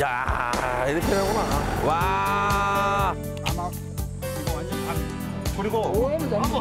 야 이렇게 되구나. 와. 아마 이거 완전 다. 그리고 어머야, 어머